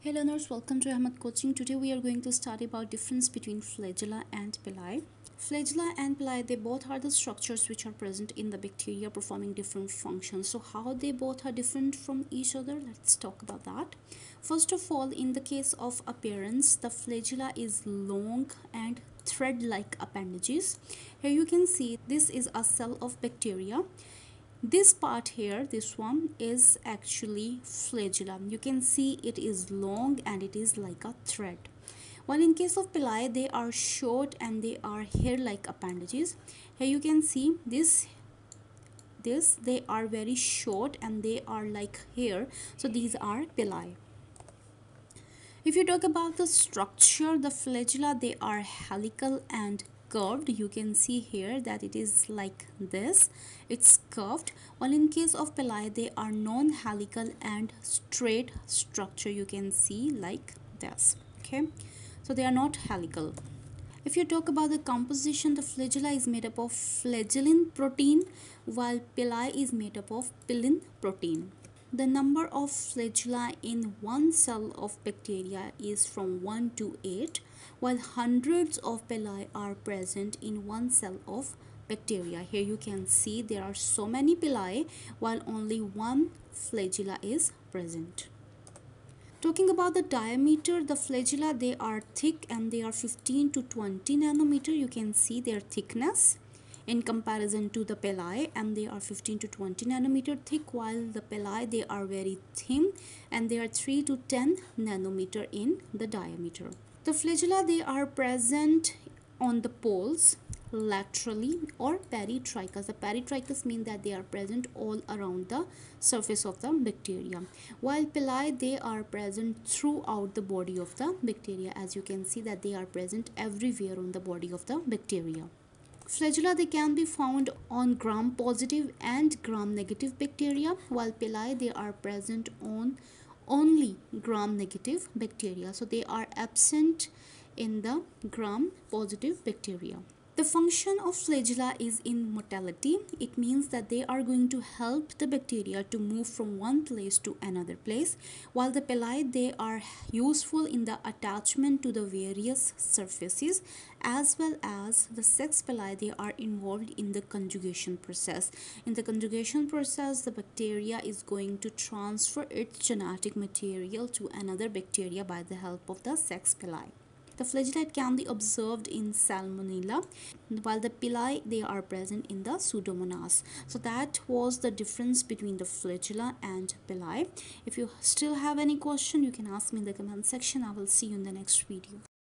Hey learners, welcome to Ahmad Coaching. Today we are going to study about difference between flagella and pili. Flagella and pili, they both are the structures which are present in the bacteria performing different functions. So how they both are different from each other? Let's talk about that. First of all, in the case of appearance, the flagella is long and thread-like appendages. Here you can see this is a cell of bacteria this part here this one is actually flagella you can see it is long and it is like a thread. While in case of pili they are short and they are hair like appendages. Here you can see this this they are very short and they are like hair. So these are pili if you talk about the structure the flagella they are helical and curved you can see here that it is like this. It's curved. While in case of pili they are non-helical and straight structure you can see like this okay? So they are not helical. If you talk about the composition the flagella is made up of flagellin protein while pili is made up of pilin protein the number of flagella in one cell of bacteria is from 1 to 8, while hundreds of pili are present in one cell of bacteria. Here you can see there are so many pili while only one flagella is present. Talking about the diameter, the flagella they are thick and they are 15 to 20 nanometer. You can see their thickness in comparison to the pili and they are 15 to 20 nanometer thick while the pili they are very thin and they are 3 to 10 nanometer in the diameter. The flagella they are present on the poles laterally or peritrichous. The peritrichous mean that they are present all around the surface of the bacteria. While pili they are present throughout the body of the bacteria as you can see that they are present everywhere on the body of the bacteria. Flagella they can be found on gram positive and gram negative bacteria while pili they are present on only gram negative bacteria so they are absent in the gram positive bacteria. The function of flagella is in motility. It means that they are going to help the bacteria to move from one place to another place. While the pili, they are useful in the attachment to the various surfaces as well as the sex pili, they are involved in the conjugation process. In the conjugation process, the bacteria is going to transfer its genetic material to another bacteria by the help of the sex pili. The flagellate can be observed in Salmonella while the pili they are present in the Pseudomonas. So that was the difference between the flagella and pili. If you still have any question you can ask me in the comment section. I will see you in the next video.